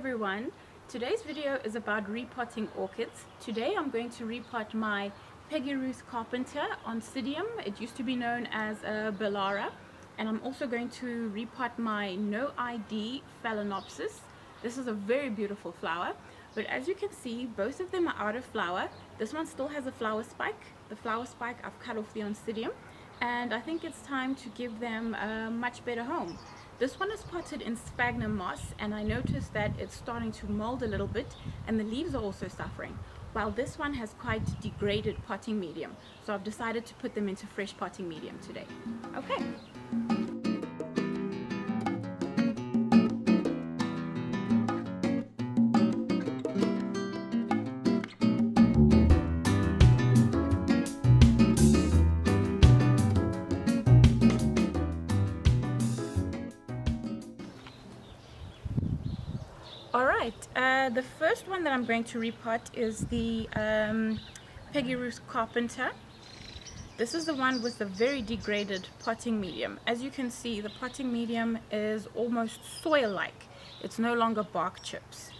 everyone. Today's video is about repotting orchids. Today I'm going to repot my Peggy Ruth Carpenter Oncidium. It used to be known as a Bealara. And I'm also going to repot my No ID Phalaenopsis. This is a very beautiful flower. But as you can see, both of them are out of flower. This one still has a flower spike. The flower spike, I've cut off the Oncidium. And I think it's time to give them a much better home. This one is potted in sphagnum moss and I noticed that it's starting to mold a little bit and the leaves are also suffering while this one has quite degraded potting medium so I've decided to put them into fresh potting medium today. Okay. Alright, uh, the first one that I'm going to repot is the um, Peggy Ruth Carpenter. This is the one with the very degraded potting medium. As you can see, the potting medium is almost soil-like. It's no longer bark chips.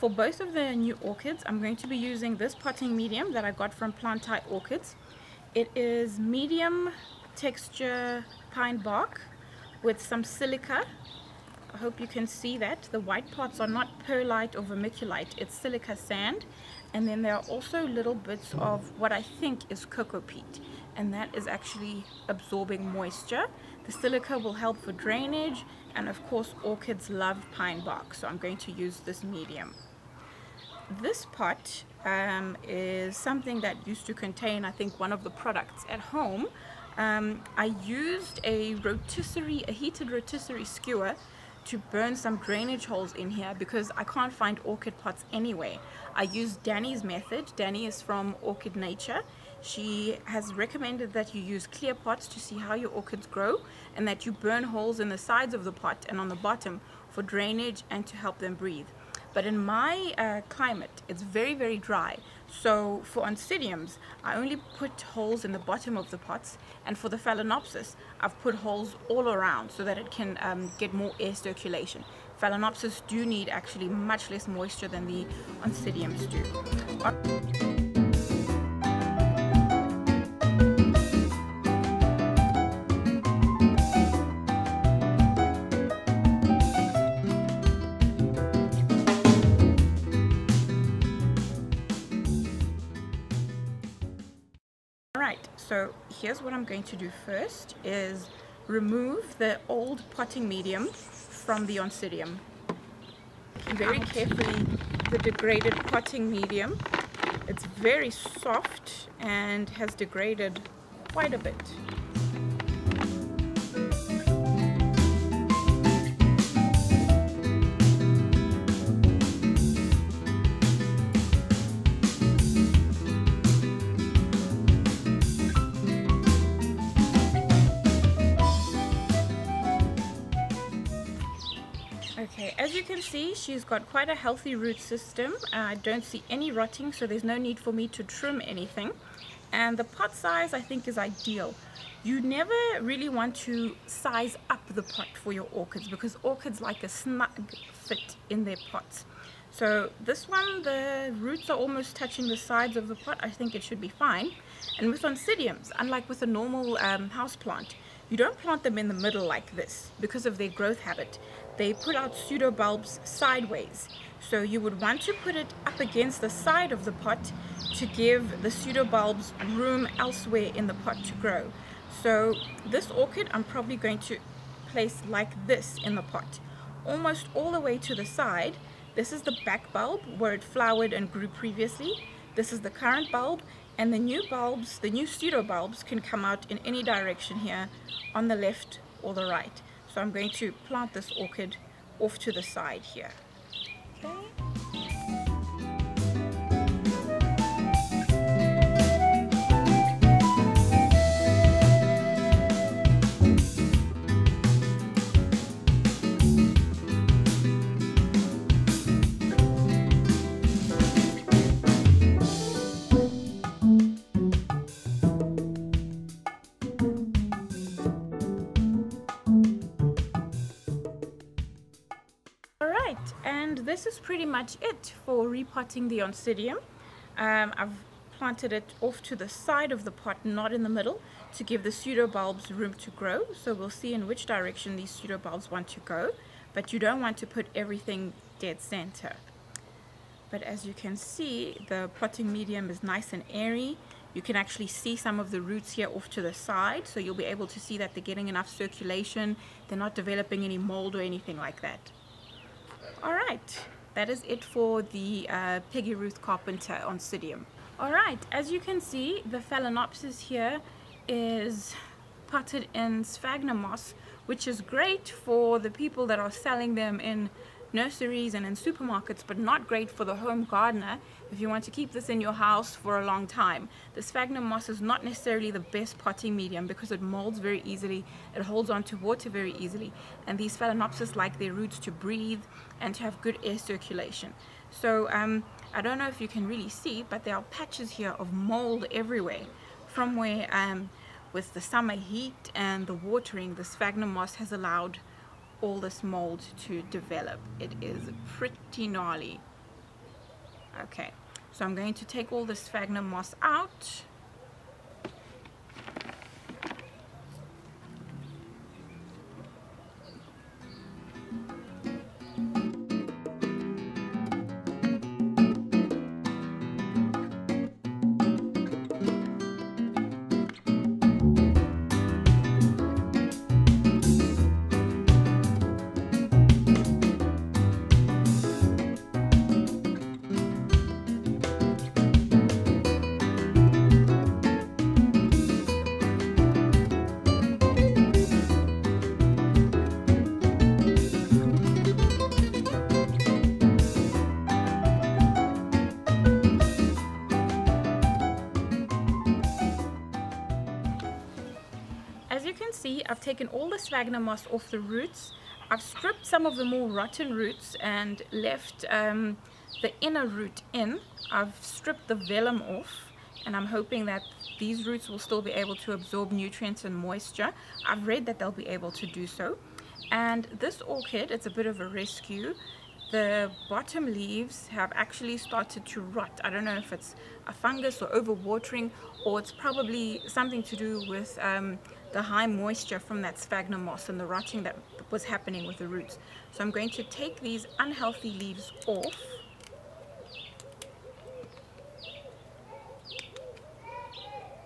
For both of the new orchids, I'm going to be using this potting medium that I got from Plantae Orchids. It is medium texture pine bark with some silica I hope you can see that. The white parts are not perlite or vermiculite, it's silica sand. And then there are also little bits of what I think is cocoa peat. And that is actually absorbing moisture. The silica will help for drainage. And of course, orchids love pine bark. So I'm going to use this medium. This pot um, is something that used to contain, I think, one of the products at home. Um, I used a rotisserie, a heated rotisserie skewer to burn some drainage holes in here because I can't find orchid pots anyway. I used Danny's method. Danny is from Orchid Nature. She has recommended that you use clear pots to see how your orchids grow and that you burn holes in the sides of the pot and on the bottom for drainage and to help them breathe. But in my uh, climate, it's very, very dry. So for oncidiums, I only put holes in the bottom of the pots. And for the phalaenopsis, I've put holes all around so that it can um, get more air circulation. Phalaenopsis do need actually much less moisture than the oncidiums do. Alright, so here's what I'm going to do first is remove the old potting medium from the oncidium. Very carefully the degraded potting medium. It's very soft and has degraded quite a bit. Can see, she's got quite a healthy root system. I don't see any rotting, so there's no need for me to trim anything. And the pot size, I think, is ideal. You never really want to size up the pot for your orchids because orchids like a snug fit in their pots. So this one, the roots are almost touching the sides of the pot. I think it should be fine. And with oncidiums, unlike with a normal um, house plant, you don't plant them in the middle like this because of their growth habit they put out pseudobulbs sideways. So you would want to put it up against the side of the pot to give the pseudobulbs room elsewhere in the pot to grow. So this orchid I'm probably going to place like this in the pot, almost all the way to the side. This is the back bulb where it flowered and grew previously. This is the current bulb and the new bulbs, the new pseudo bulbs can come out in any direction here on the left or the right. So I'm going to plant this orchid off to the side here. Okay. This is pretty much it for repotting the Oncidium. Um, I've planted it off to the side of the pot, not in the middle, to give the pseudobulbs room to grow. So we'll see in which direction these pseudobulbs want to go. But you don't want to put everything dead center. But as you can see, the potting medium is nice and airy. You can actually see some of the roots here off to the side, so you'll be able to see that they're getting enough circulation. They're not developing any mold or anything like that. All right, that is it for the uh, Peggy Ruth Carpenter Oncidium. All right, as you can see, the Phalaenopsis here is potted in sphagnum moss, which is great for the people that are selling them in nurseries and in supermarkets, but not great for the home gardener if you want to keep this in your house for a long time. The sphagnum moss is not necessarily the best potting medium because it molds very easily, it holds on to water very easily, and these phalaenopsis like their roots to breathe and to have good air circulation. So um, I don't know if you can really see, but there are patches here of mold everywhere from where um, with the summer heat and the watering, the sphagnum moss has allowed all this mold to develop. It is pretty gnarly. Okay, so I'm going to take all the sphagnum moss out. I've taken all the sphagnum moss off the roots. I've stripped some of the more rotten roots and left um, the inner root in. I've stripped the vellum off and I'm hoping that these roots will still be able to absorb nutrients and moisture. I've read that they'll be able to do so. And this orchid it's a bit of a rescue. The bottom leaves have actually started to rot. I don't know if it's a fungus or overwatering or it's probably something to do with um, the high moisture from that sphagnum moss and the rotting that was happening with the roots. So I'm going to take these unhealthy leaves off.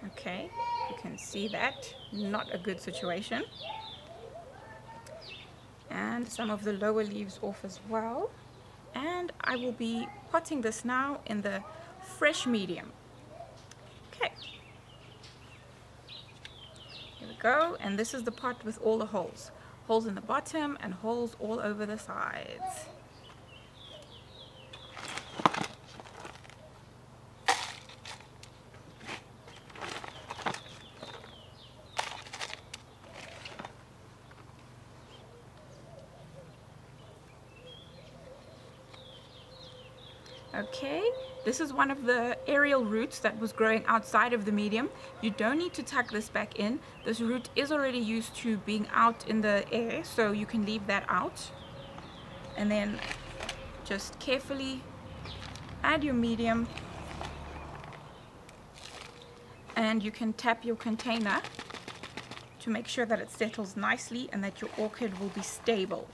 Okay, you can see that, not a good situation. And some of the lower leaves off as well. And I will be potting this now in the fresh medium. Okay go. And this is the pot with all the holes. Holes in the bottom and holes all over the sides okay this is one of the aerial roots that was growing outside of the medium. You don't need to tuck this back in. This root is already used to being out in the air, so you can leave that out. And then just carefully add your medium and you can tap your container to make sure that it settles nicely and that your orchid will be stable.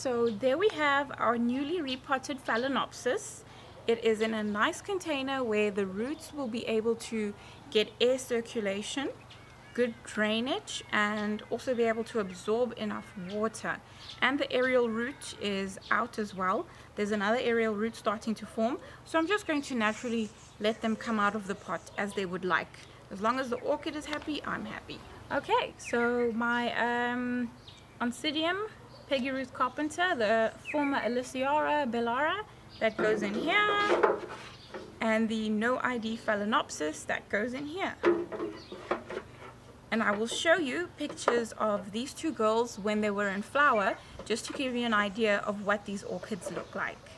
So there we have our newly repotted Phalaenopsis. It is in a nice container where the roots will be able to get air circulation, good drainage, and also be able to absorb enough water. And the aerial root is out as well. There's another aerial root starting to form. So I'm just going to naturally let them come out of the pot as they would like. As long as the orchid is happy, I'm happy. Okay, so my um, Oncidium Ruth carpenter, the former Aliceara Bealara that goes in here, and the no ID Phalaenopsis that goes in here. And I will show you pictures of these two girls when they were in flower, just to give you an idea of what these orchids look like.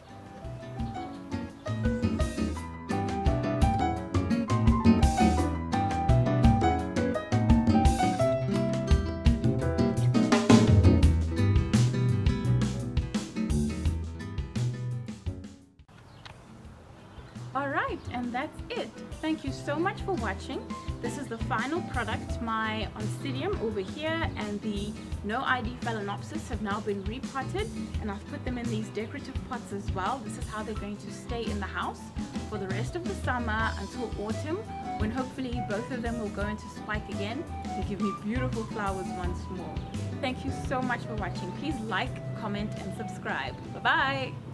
Thank you so much for watching. This is the final product. My Oncidium over here and the No ID Phalaenopsis have now been repotted and I've put them in these decorative pots as well. This is how they're going to stay in the house for the rest of the summer until autumn when hopefully both of them will go into spike again and give me beautiful flowers once more. Thank you so much for watching. Please like, comment and subscribe. Bye-bye.